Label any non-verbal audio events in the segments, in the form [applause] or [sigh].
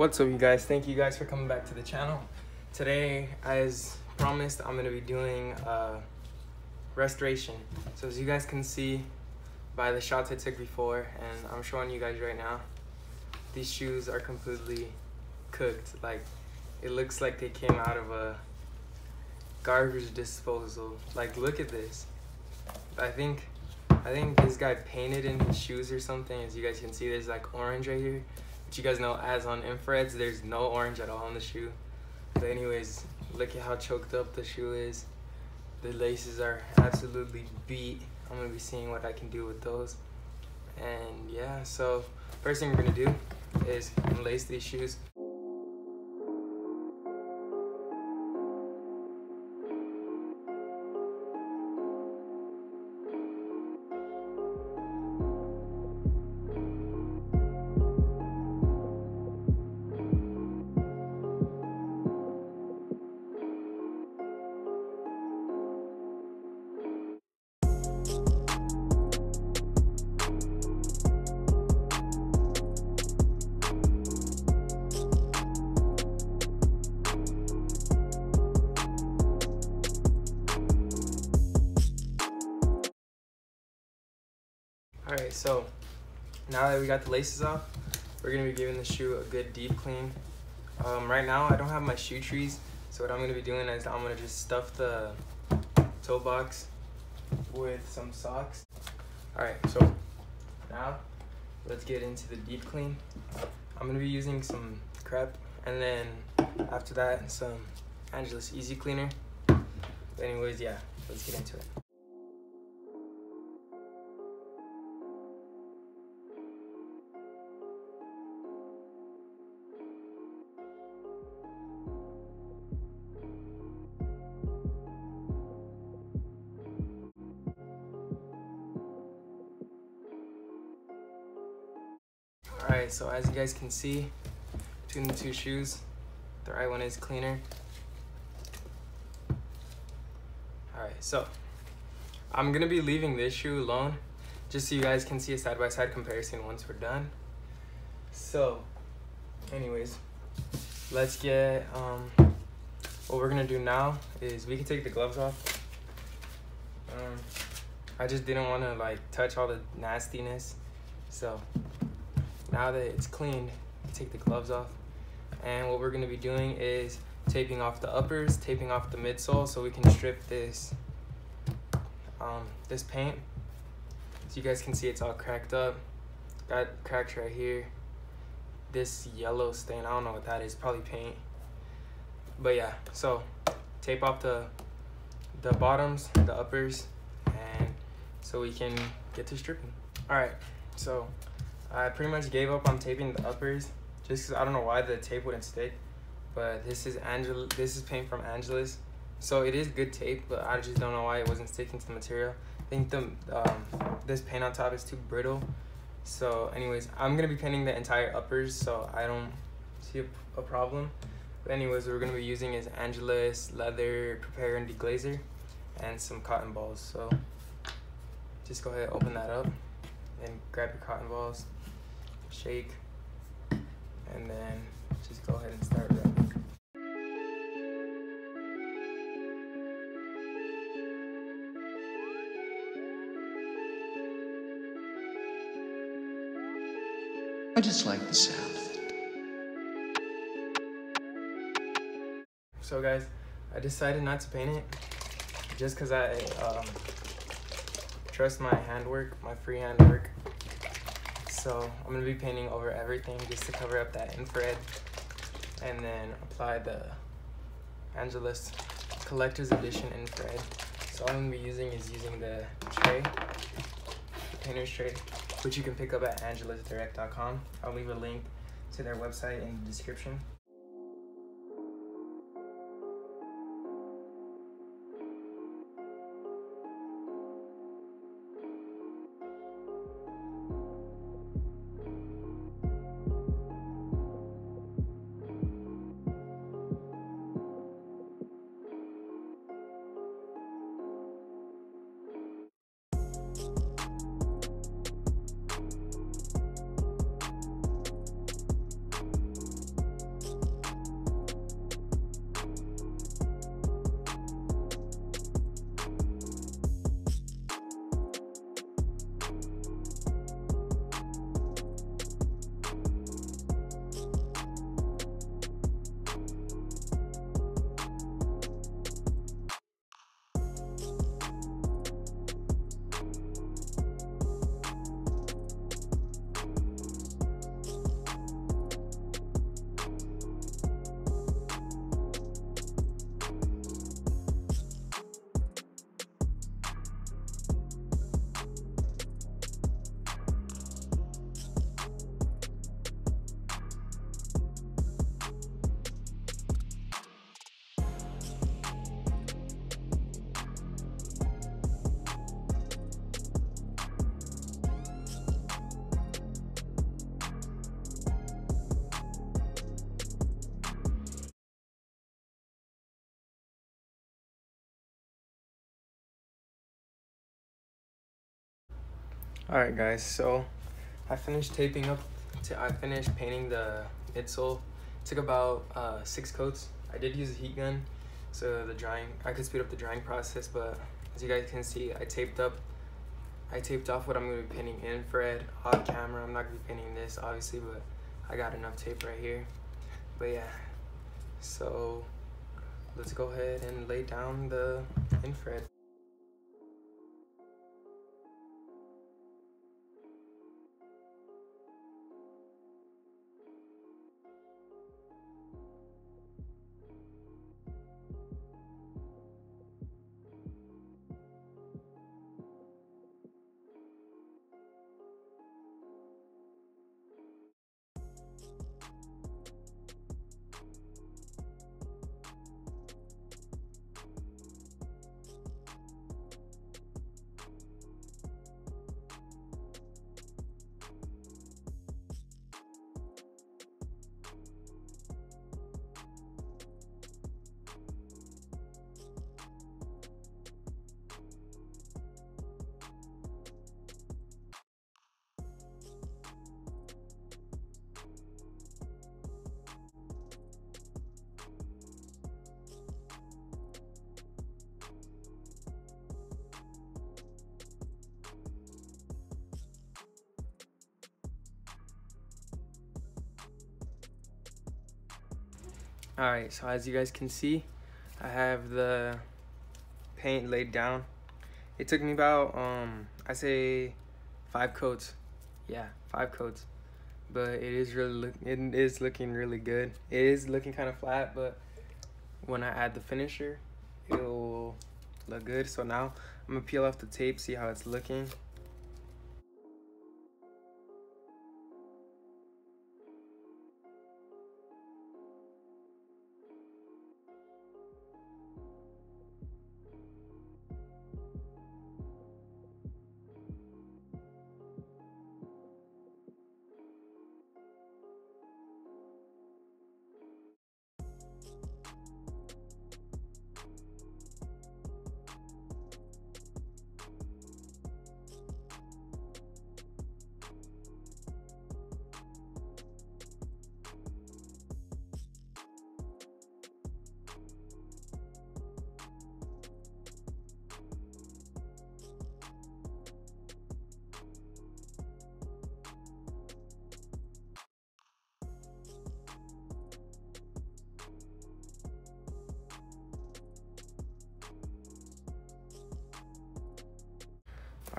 What's up you guys? Thank you guys for coming back to the channel. Today, as promised, I'm gonna be doing uh, restoration. So as you guys can see by the shots I took before, and I'm showing you guys right now, these shoes are completely cooked. Like, it looks like they came out of a garbage disposal. Like, look at this. I think I think this guy painted in his shoes or something. As you guys can see, there's like orange right here. But you guys know as on infrareds, there's no orange at all on the shoe. But anyways, look at how choked up the shoe is. The laces are absolutely beat. I'm gonna be seeing what I can do with those. And yeah, so first thing we're gonna do is lace these shoes. All right, so now that we got the laces off, we're gonna be giving the shoe a good deep clean. Um, right now, I don't have my shoe trees, so what I'm gonna be doing is I'm gonna just stuff the toe box with some socks. All right, so now let's get into the deep clean. I'm gonna be using some Crep, and then after that, some Angelus Easy Cleaner. But anyways, yeah, let's get into it. Alright, so as you guys can see, between the two shoes, the right one is cleaner. Alright, so I'm gonna be leaving this shoe alone just so you guys can see a side-by-side -side comparison once we're done. So, anyways, let's get, um, what we're gonna do now is we can take the gloves off. Um, I just didn't wanna like touch all the nastiness, so now that it's cleaned, take the gloves off. And what we're gonna be doing is taping off the uppers, taping off the midsole so we can strip this, um, this paint. So you guys can see it's all cracked up. Got cracks right here. This yellow stain, I don't know what that is, probably paint. But yeah, so tape off the, the bottoms, the uppers, and so we can get to stripping. All right, so I pretty much gave up on taping the uppers just because I don't know why the tape wouldn't stick. But this is Angel. This is paint from Angelus, so it is good tape. But I just don't know why it wasn't sticking to the material. I think the um, this paint on top is too brittle. So, anyways, I'm gonna be painting the entire uppers, so I don't see a, a problem. But anyways, we're gonna be using is Angelus leather prepare and deglazer, and some cotton balls. So, just go ahead and open that up, and grab your cotton balls shake, and then just go ahead and start rubbing. I just like the sound of it. So guys, I decided not to paint it just because I um, trust my handwork, my freehand work. So I'm gonna be painting over everything just to cover up that infrared and then apply the Angelus Collector's Edition infrared. So all I'm gonna be using is using the tray, the painter's tray, which you can pick up at angelusdirect.com. I'll leave a link to their website in the description. All right, guys. So I finished taping up. I finished painting the midsole. It took about uh, six coats. I did use a heat gun, so the drying. I could speed up the drying process, but as you guys can see, I taped up. I taped off what I'm gonna be painting infrared off camera. I'm not gonna be painting this obviously, but I got enough tape right here. But yeah, so let's go ahead and lay down the infrared. All right, so as you guys can see, I have the paint laid down. It took me about, um, I say five coats. Yeah, five coats. But it is really, it is looking really good. It is looking kind of flat, but when I add the finisher, it'll look good. So now I'm gonna peel off the tape, see how it's looking.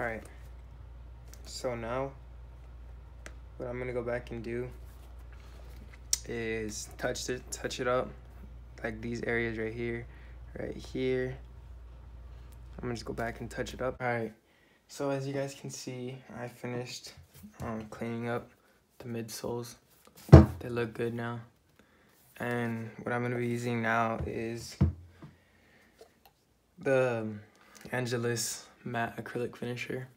All right. So now, what I'm gonna go back and do is touch it, touch it up, like these areas right here, right here. I'm gonna just go back and touch it up. All right. So as you guys can see, I finished um, cleaning up the midsoles. They look good now. And what I'm gonna be using now is the Angelus matte acrylic finisher.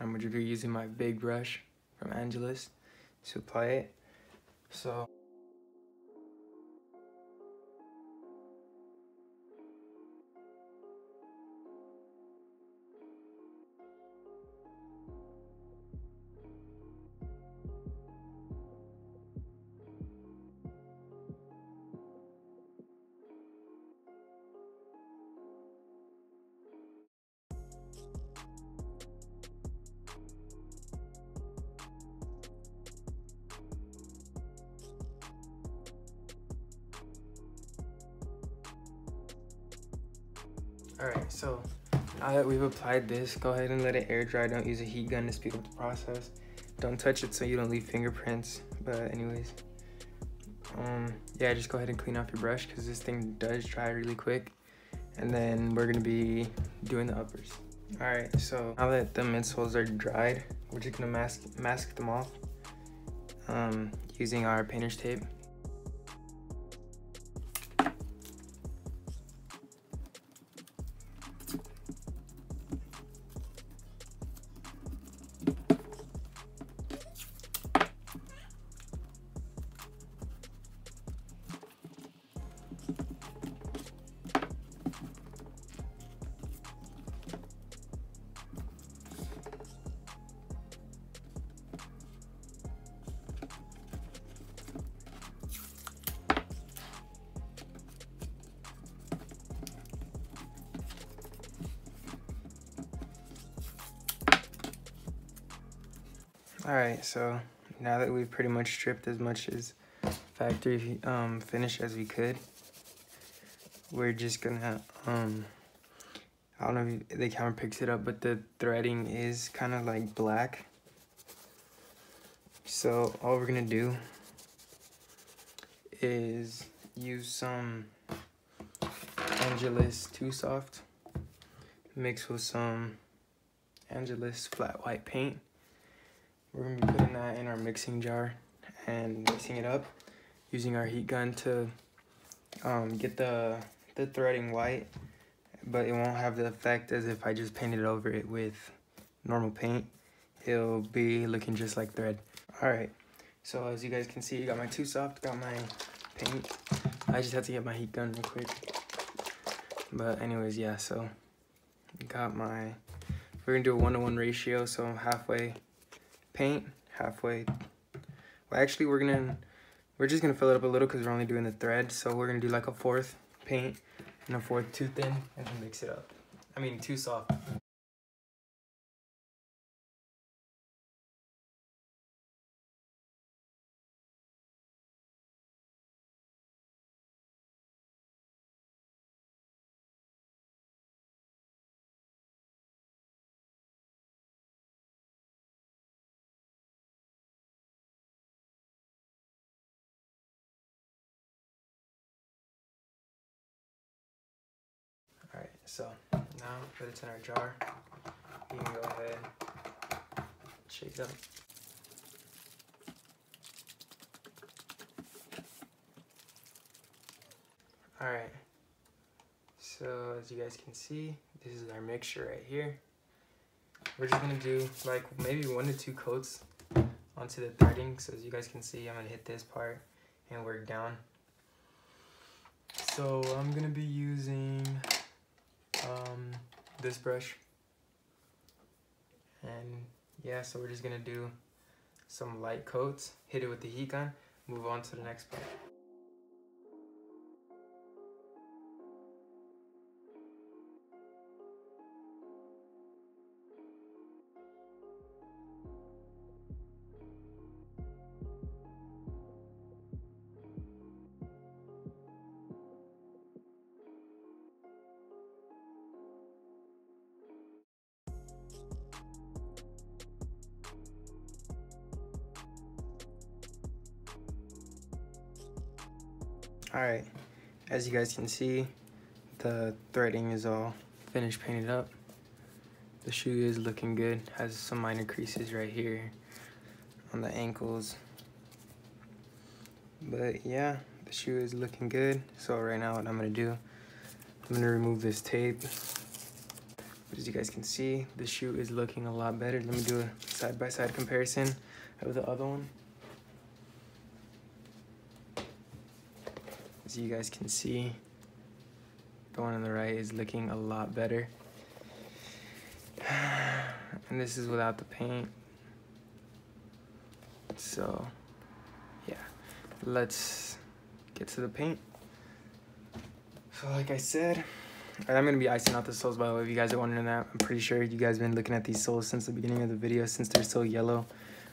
I'm going to be using my big brush from Angelus to apply it. So Alright, so now that we've applied this, go ahead and let it air dry. Don't use a heat gun to speed up the process. Don't touch it so you don't leave fingerprints. But anyways, um, yeah, just go ahead and clean off your brush because this thing does dry really quick. And then we're gonna be doing the uppers. Alright, so now that the midsoles are dried, we're just gonna mask, mask them off um, using our painter's tape. Alright, so now that we've pretty much stripped as much as factory um, finish as we could, we're just gonna, um, I don't know if the camera picks it up, but the threading is kind of like black. So all we're gonna do is use some Angelus 2-Soft mixed with some Angelus flat white paint we're gonna be putting that in our mixing jar and mixing it up using our heat gun to um, get the, the threading white, but it won't have the effect as if I just painted over it with normal paint. It'll be looking just like thread. All right, so as you guys can see, got my 2-Soft, got my paint. I just had to get my heat gun real quick. But anyways, yeah, so got my, we're gonna do a one-to-one -one ratio, so I'm halfway paint halfway. Well, actually, we're gonna we're just gonna fill it up a little because we're only doing the thread. So we're gonna do like a fourth paint and a fourth too thin and mix it up. I mean, 2-Soft. So now that it's in our jar, you can go ahead, shake it up. Alright, so as you guys can see, this is our mixture right here. We're just gonna do like maybe one to two coats onto the threading. So as you guys can see, I'm gonna hit this part and work down. So I'm gonna be using um, this brush. And yeah, so we're just gonna do some light coats, hit it with the heat gun, move on to the next part. Alright, as you guys can see, the threading is all finished painted up. The shoe is looking good, has some minor creases right here on the ankles. But yeah, the shoe is looking good. So right now what I'm gonna do, I'm gonna remove this tape. But as you guys can see, the shoe is looking a lot better. Let me do a side-by-side -side comparison of the other one. As you guys can see, the one on the right is looking a lot better. [sighs] And this is without the paint. So, yeah, let's get to the paint. So like I said, I'm gonna be icing out the soles by the way, if you guys are wondering that. I'm pretty sure you guys have been looking at these soles since the beginning of the video, since they're so yellow.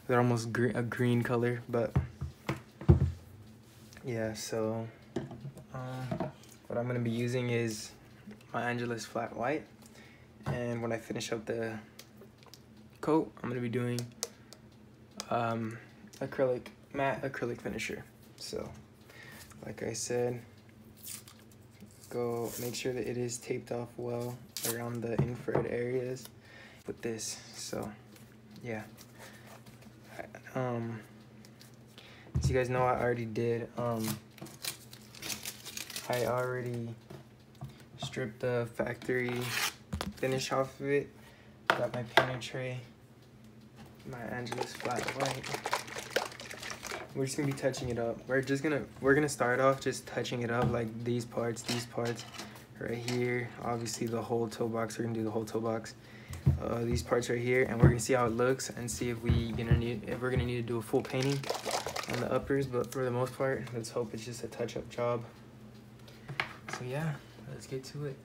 They're almost a green color, but yeah, so what I'm gonna be using is my Angelus Flat White. And when I finish up the coat, I'm gonna be doing um, acrylic, matte acrylic finisher. So, like I said, go make sure that it is taped off well around the infrared areas with this. So, yeah. Um, as you guys know, I already did um, I already stripped the factory finish off of it. Got my painter tray, my Angelus flat white. We're just gonna be touching it up. We're just gonna, we're gonna start off just touching it up like these parts, these parts right here. Obviously the whole toe box, we're gonna do the whole toe box. Uh, these parts right here and we're gonna see how it looks and see if we gonna need if we're gonna need to do a full painting on the uppers but for the most part let's hope it's just a touch-up job so yeah, let's get to it.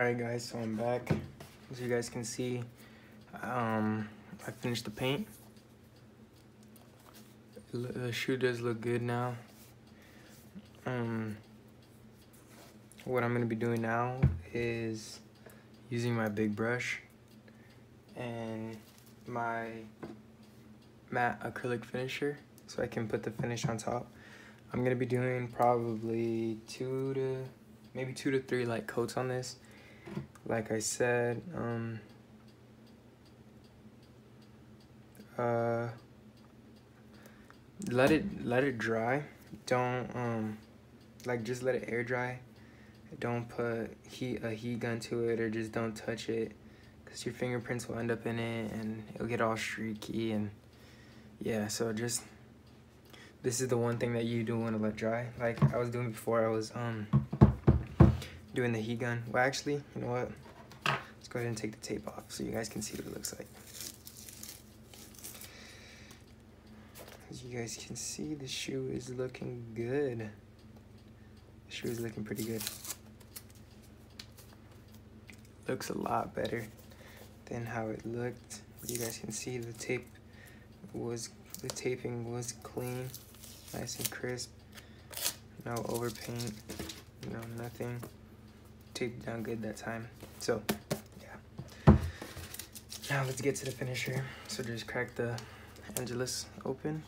Alright guys, so I'm back. As you guys can see, um, I finished the paint. The shoe does look good now. Um, what I'm gonna be doing now is using my big brush and my matte acrylic finisher so I can put the finish on top. I'm gonna be doing probably two to maybe two to three light coats on this. Like I said, um, uh, let it let it dry. Don't um, like just let it air dry. Don't put heat a heat gun to it or just don't touch it, cause your fingerprints will end up in it and it'll get all streaky and yeah. So just this is the one thing that you do want to let dry. Like I was doing before, I was um doing the heat gun. Well, actually, you know what? Let's go ahead and take the tape off so you guys can see what it looks like. As you guys can see, the shoe is looking good. The shoe is looking pretty good. Looks a lot better than how it looked. You guys can see the tape was, the taping was clean nice and crisp. No overpaint, no nothing. Taped down good that time. So, yeah. Now let's get to the finisher. So just crack the Angelus open.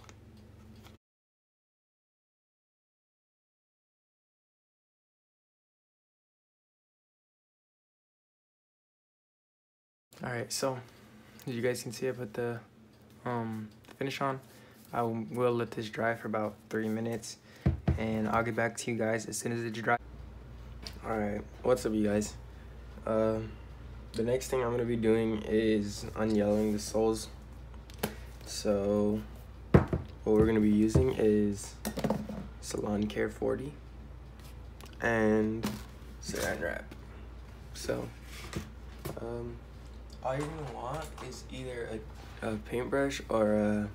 All right, so as you guys can see, I put the um, finish on. I will let this dry for about three minutes and I'll get back to you guys as soon as it's dry. Alright, what's up you guys? Uh, the next thing I'm going to be doing is unyellowing the soles. So, what we're going to be using is Salon Care 40 and Saran Wrap. So, um, all you're going to want is either a, a paintbrush or a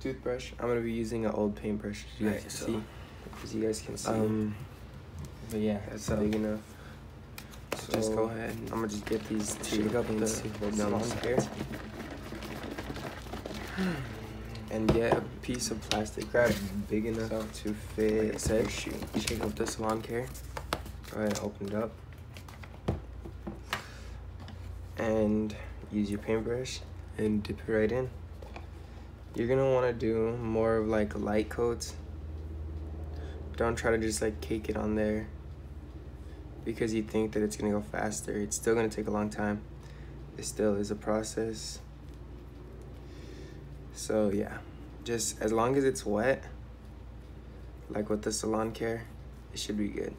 toothbrush. I'm gonna be using an old paintbrush. As you guys right, can so, see. As you guys can see. Um, but yeah, it's big enough. So just go ahead. I'm gonna just get these two up the salon care. And get a piece of plastic wrap big enough so, to fit. Like I said, shake up the salon care. Go ahead, open it up. And use your paintbrush and dip it right in you're gonna want to do more of like light coats don't try to just like cake it on there because you think that it's gonna go faster it's still gonna take a long time. It still is a process. So yeah just as long as it's wet like with the salon care it should be good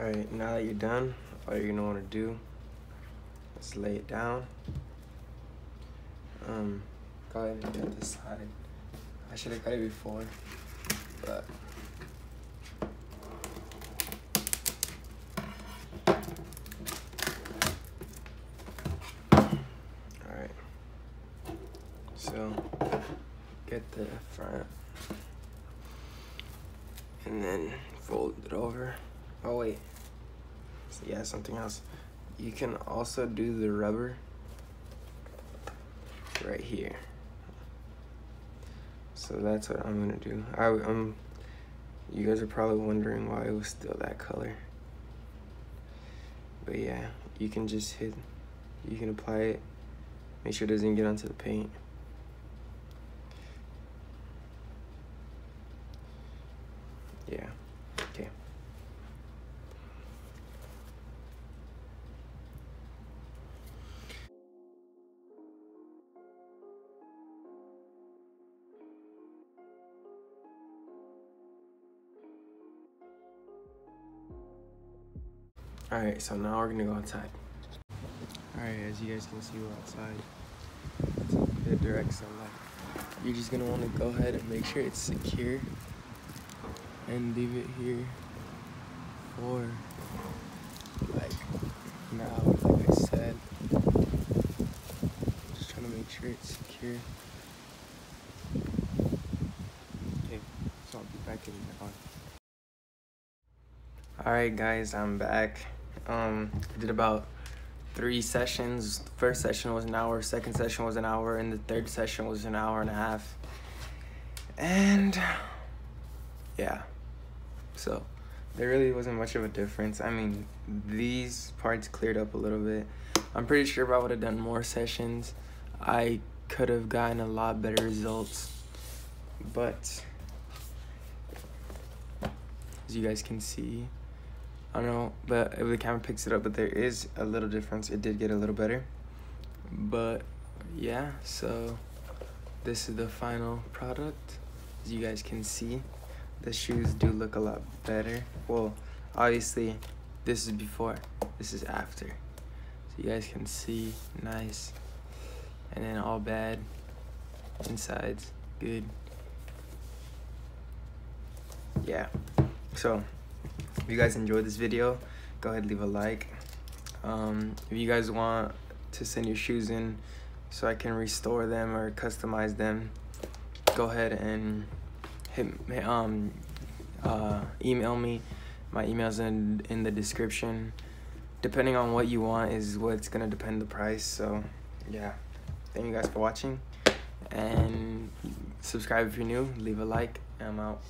All right, now that you're done, all you're gonna wanna do is lay it down. Um, go ahead and cut this side. I should have cut it before, but. All right, so get the front and then fold it over. Oh wait, yeah, something else. you can also do the rubber right here. So that's what I'm gonna do. I, I'm, you guys are probably wondering why it was still that color. But yeah, you can just hit, you can apply it, make sure it doesn't get onto the paint. Yeah, okay. All right, so now we're gonna go outside. All right, as you guys can see, we're outside. It's a bit direct sunlight. You're just gonna wanna go ahead and make sure it's secure and leave it here for like now, like I said. Just trying to make sure it's secure. Okay, so I'll be back in the on. Alright guys, I'm back. Um, I did about three sessions. First session was an hour, second session was an hour, and the third session was an hour and a half. And yeah, so there really wasn't much of a difference. I mean, these parts cleared up a little bit. I'm pretty sure if I would have done more sessions, I could have gotten a lot better results. But as you guys can see, I don't know, but if the camera picks it up, but there is a little difference. It did get a little better. But yeah, so this is the final product. As you guys can see, the shoes do look a lot better. Well, obviously, this is before, this is after. So you guys can see, nice. And then all bad, insides, good. Yeah, so if you guys enjoyed this video go ahead leave a like. Um, if you guys want to send your shoes in so I can restore them or customize them go ahead and hit um uh, email me. My email's in in the description. Depending on what you want is what's gonna depend the price so yeah. Thank you guys for watching and subscribe if you're new leave a like I'm out